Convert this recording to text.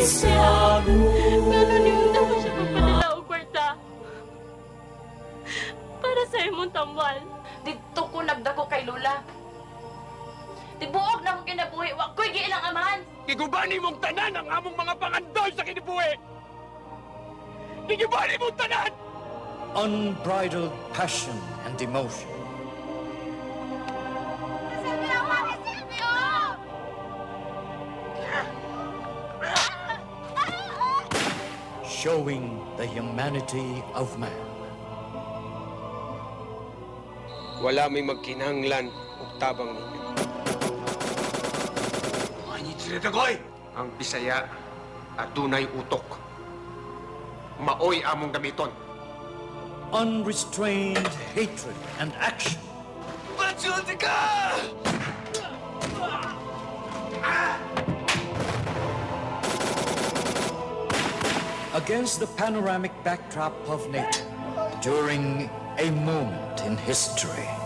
Santiago. Ganun yung tao siya magpadala o kwarta. Para sa imong tambal. Dito ko nagdako kay Lola. Tibuog na mong kinabuhi, wa ko'y giilang amahan. Gigubani mong tanan ang among mga pangandoy sa kinabuhi. Gigubani mong tanan! Unbridled passion and emotion. Showing the humanity of man. Wala may magkinahanglan ug tabang ninyo. Manit sila dagoy! Ang Bisaya adunay utok. Maoy among gamiton. Unrestrained hatred and action. Patsulti ka! Against the panoramic backdrop of nature. During a moment in history.